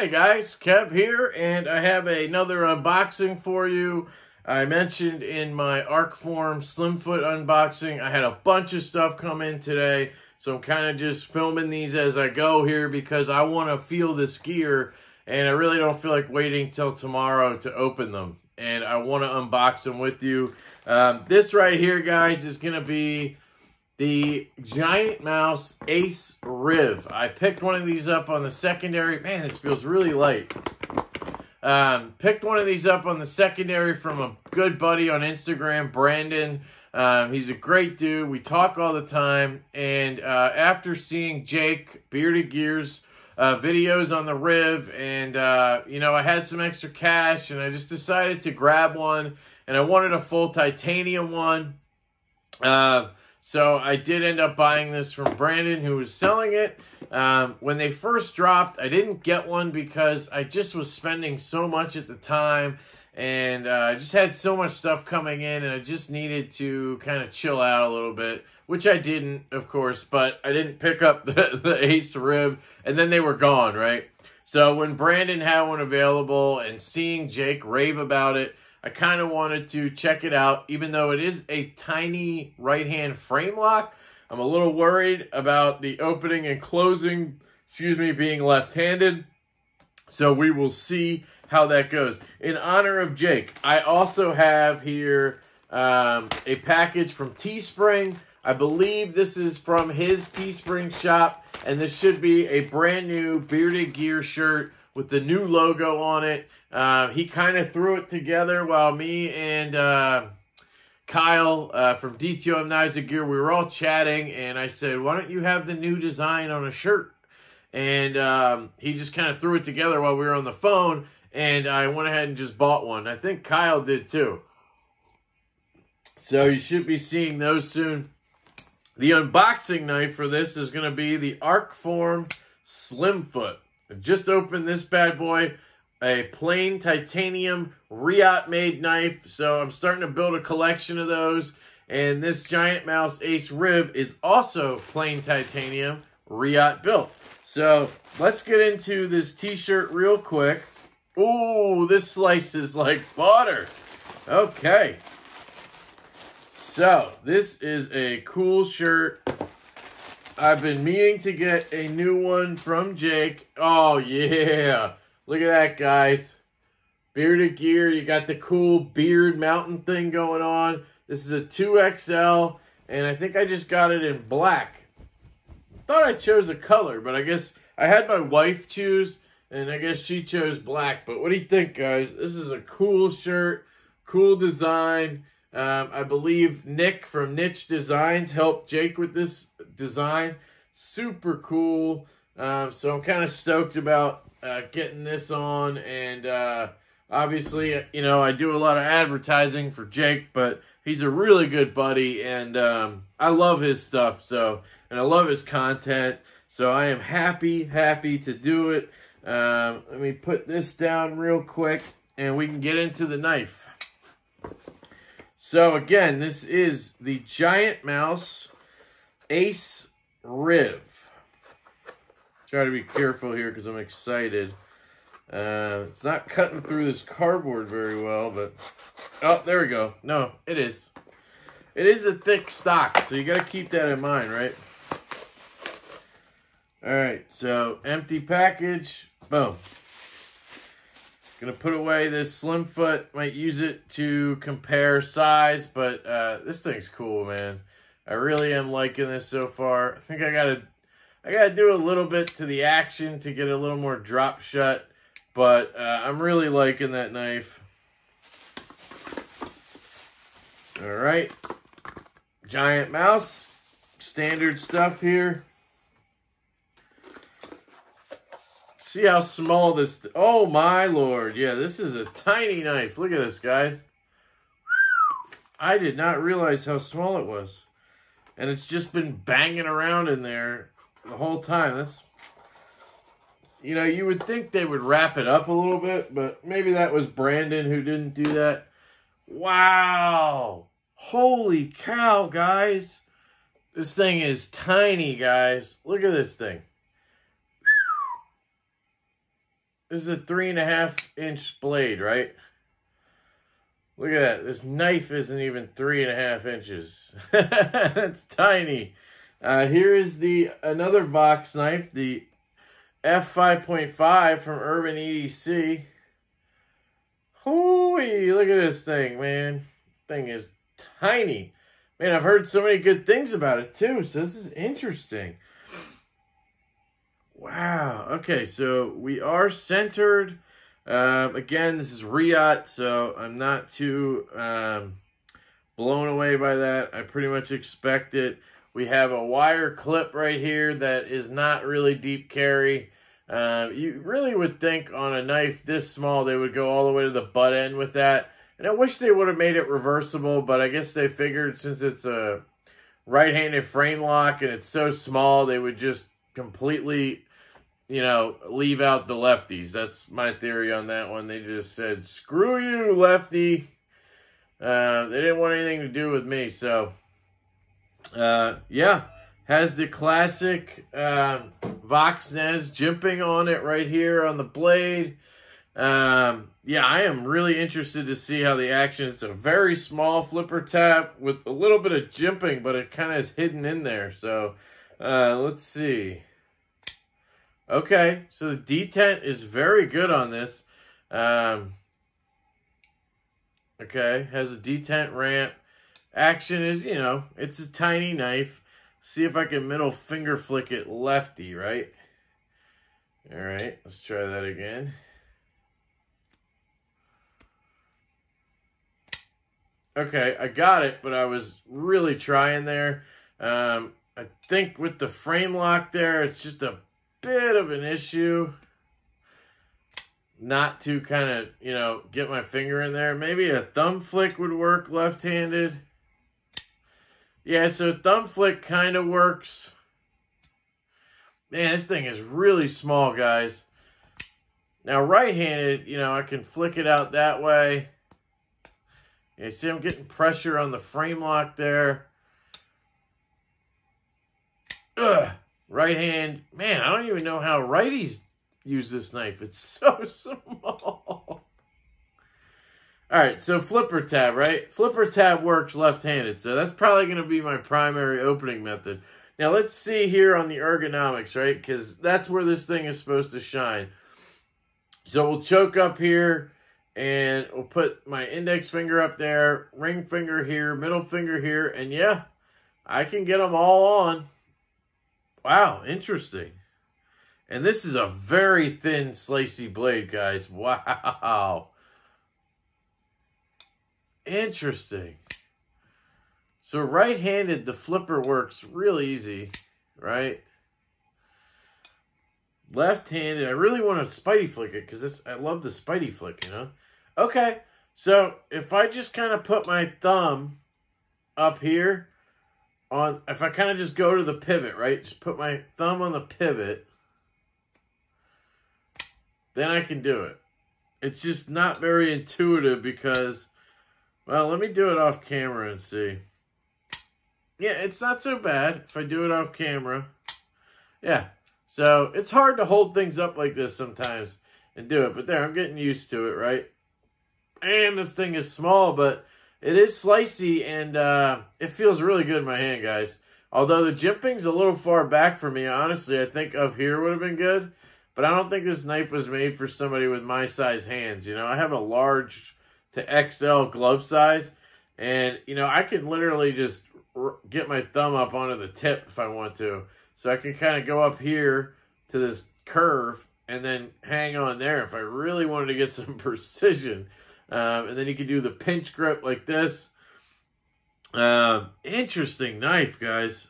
Hey guys, Kev here, and I have another unboxing for you. I mentioned in my Arcform Slimfoot unboxing, I had a bunch of stuff come in today, so I'm kind of just filming these as I go here because I want to feel this gear, and I really don't feel like waiting till tomorrow to open them, and I want to unbox them with you. Um, this right here, guys, is going to be the Giantmouse Ace Riv. I picked one of these up on the secondary. Man, this feels really light. Um, picked one of these up on the secondary from a good buddy on Instagram, Brandon. Um, he's a great dude. We talk all the time. And uh, after seeing Jake Bearded Gears uh, videos on the Riv, and uh, you know, I had some extra cash, and I just decided to grab one. And I wanted a full titanium one. So I did end up buying this from Brandon, who was selling it. Um, when they first dropped, I didn't get one because I just was spending so much at the time. And uh, I just had so much stuff coming in, and I just needed to kind of chill out a little bit, which I didn't, of course, but I didn't pick up the, the Ace Riv, and then they were gone, right? So when Brandon had one available and seeing Jake rave about it, I kind of wanted to check it out, even though it is a tiny right-hand frame lock. I'm a little worried about the opening and closing, excuse me, being left-handed. So we will see how that goes. In honor of Jake, I also have here um, a package from Teespring. I believe this is from his Teespring shop, and this should be a brand new Bearded Gear shirt with the new logo on it. Uh, he kind of threw it together while me and uh, Kyle uh, from DTOM Niza Gear, we were all chatting, and I said, why don't you have the new design on a shirt? And um, he just kind of threw it together while we were on the phone, and I went ahead and just bought one. I think Kyle did too. So you should be seeing those soon. The unboxing knife for this is going to be the Arcform Slimfoot. I just opened this bad boy a plain titanium Reate made knife. So I'm starting to build a collection of those. And this Giantmouse Ace Riv is also plain titanium Reate built. So let's get into this t-shirt real quick. Ooh, this slices like butter. Okay. So this is a cool shirt. I've been meaning to get a new one from Jake. Oh, yeah. Look at that, guys. Bearded gear. You got the cool beard mountain thing going on. This is a 2XL, and I think I just got it in black. Thought I chose a color, but I guess I had my wife choose, and I guess she chose black. But what do you think, guys? This is a cool shirt, cool design. Um, I believe Nick from Niche Designs helped Jake with this design. Super cool. Um, so I'm kind of stoked about uh, getting this on. And uh, obviously, you know, I do a lot of advertising for Jake, but he's a really good buddy. And um, I love his stuff. So, and I love his content. So I am happy, happy to do it. Um, let me put this down real quick and we can get into the knife. So again, this is the Giantmouse Ace Riv. Try to be careful here because I'm excited. Uh, it's not cutting through this cardboard very well, but... Oh, there we go. No, it is. It is a thick stock, so you got to keep that in mind, right? Alright, so empty package. Boom. Gonna put away this slim foot. Might use it to compare size, but uh, this thing's cool, man. I really am liking this so far. I think I gotta I got to do a little bit to the action to get a little more drop shut, but uh, I'm really liking that knife. All right, Giantmouse, standard stuff here. See how small this, oh my lord. Yeah, this is a tiny knife. Look at this, guys. I did not realize how small it was. And it's just been banging around in there the whole time. That's, you know, you would think they would wrap it up a little bit, but maybe that was Brandon who didn't do that. Wow. Holy cow, guys. This thing is tiny, guys. Look at this thing. this is a three and a half inch blade, right? Look at that. This knife isn't even three and a half inches. That's tiny. Uh, here is the another Vox knife, the F5.5 from Urban EDC. Hooey, look at this thing, man. Thing is tiny. Man, I've heard so many good things about it too, so this is interesting. Wow. Okay, so we are centered. Uh, again, this is Reate, so I'm not too um, blown away by that. I pretty much expect it. We have a wire clip right here that is not really deep carry. Uh, you really would think on a knife this small, they would go all the way to the butt end with that. And I wish they would have made it reversible, but I guess they figured since it's a right-handed frame lock and it's so small, they would just completely you know, leave out the lefties. That's my theory on that one. They just said, screw you, lefty. Uh, they didn't want anything to do with me. So, uh, yeah, has the classic uh, Voxnaes jimping on it right here on the blade. Um, yeah, I am really interested to see how the action. It's a very small flipper tap with a little bit of jimping, but it kind of is hidden in there. So, uh, let's see. Okay, so the detent is very good on this. Um, okay, has a detent ramp. Action is, you know, it's a tiny knife. See if I can middle finger flick it lefty, right? All right, let's try that again. Okay, I got it, but I was really trying there. Um, I think with the frame lock there, it's just a bit of an issue not to kind of, you know, get my finger in there. Maybe a thumb flick would work left-handed. Yeah, so thumb flick kind of works. Man, this thing is really small, guys. Now, right-handed, you know, I can flick it out that way. You see I'm getting pressure on the frame lock there. Ugh. Right hand, man, I don't even know how righties use this knife. It's so small. All right, so flipper tab, right? Flipper tab works left-handed, so that's probably going to be my primary opening method. Now, let's see here on the ergonomics, right? Because that's where this thing is supposed to shine. So we'll choke up here, and we'll put my index finger up there, ring finger here, middle finger here, and yeah, I can get them all on. Wow, interesting. And this is a very thin, slicey blade, guys. Wow. Interesting. So right-handed, the flipper works real easy, right? Left-handed, I really want to spidey flick it because I love the spidey flick, you know? Okay, so if I just kind of put my thumb up here on if I kind of just go to the pivot, right? Just put my thumb on the pivot, then I can do it. It's just not very intuitive because, well, let me do it off camera and see. Yeah, it's not so bad if I do it off camera. Yeah, so it's hard to hold things up like this sometimes and do it. But there, I'm getting used to it, right? And this thing is small, but it is slicey and uh, it feels really good in my hand, guys. Although the jimping's a little far back for me, honestly, I think up here would have been good. But I don't think this knife was made for somebody with my size hands. You know, I have a large to XL glove size. And, you know, I can literally just get my thumb up onto the tip if I want to. So I can kind of go up here to this curve and then hang on there if I really wanted to get some precision. Um, and then you can do the pinch grip like this. Uh, interesting knife, guys.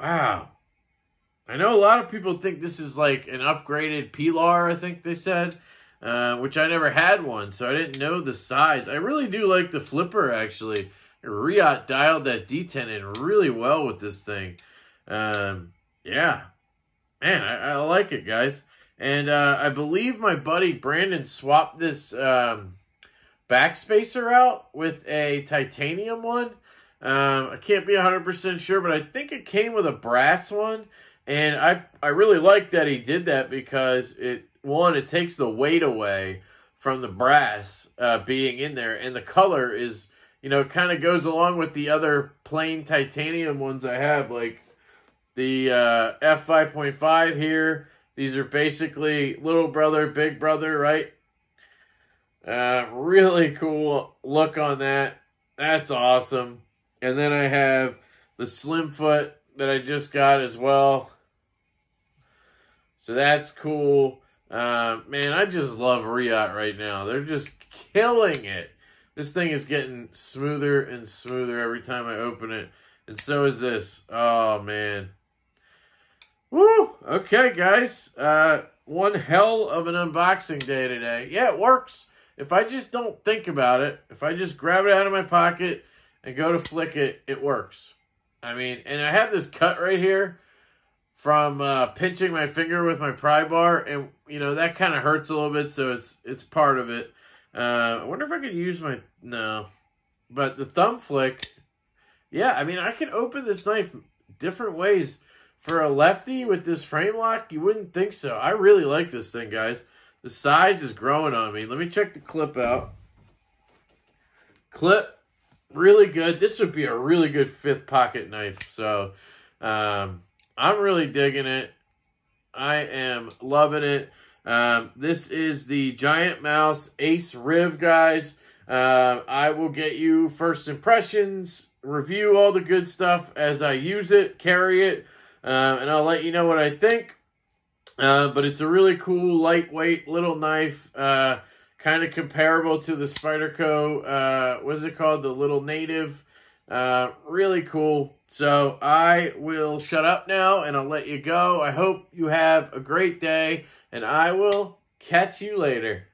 Wow. I know a lot of people think this is like an upgraded Pilar, I think they said. Uh, which I never had one, so I didn't know the size. I really do like the flipper, actually. Reate dialed that detent in really well with this thing. Um, yeah. Man, I, I like it, guys. And uh, I believe my buddy Brandon swapped this um, backspacer out with a titanium one. Um, I can't be 100% sure, but I think it came with a brass one. And I, I really like that he did that because it one, it takes the weight away from the brass uh, being in there, and the color is, you know, kind of goes along with the other plain titanium ones I have, like the uh, F5.5 here. These are basically little brother, big brother, right? Uh, really cool look on that. That's awesome. And then I have the slim foot that I just got as well. So that's cool. Uh, man, I just love Reate right now. They're just killing it. This thing is getting smoother and smoother every time I open it. And so is this. Oh, man. Woo! Okay, guys. Uh, one hell of an unboxing day today. Yeah, it works. If I just don't think about it, if I just grab it out of my pocket and go to flick it, it works. I mean, and I have this cut right here from uh, pinching my finger with my pry bar, and you know that kind of hurts a little bit, so it's it's part of it. Uh, I wonder if I could use my no, but the thumb flick. Yeah, I mean I can open this knife different ways. For a lefty with this frame lock, you wouldn't think so. I really like this thing, guys. The size is growing on me. Let me check the clip out. Clip, really good. This would be a really good fifth pocket knife. So, um, I'm really digging it. I am loving it. Um, this is the Giantmouse Ace Riv, guys. Uh, I will get you first impressions, review all the good stuff as I use it, carry it, uh, and I'll let you know what I think. Uh, but it's a really cool, lightweight little knife, uh, kind of comparable to the Spyderco, uh, what is it called? The Little Native. Uh, really cool. So I will shut up now and I'll let you go. I hope you have a great day and I will catch you later.